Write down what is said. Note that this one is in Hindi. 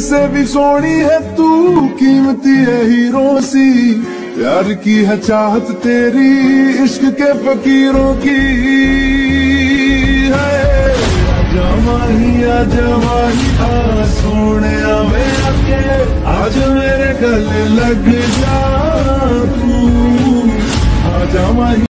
से भी सोनी है तू। कीमती है हीरो सी। प्यार की है चाहत तेरी, इश्क के फकीरों की है। जमाही आ जमाही आ सोने मेरा के आज मेरे गले लग जा तू। आ जमाही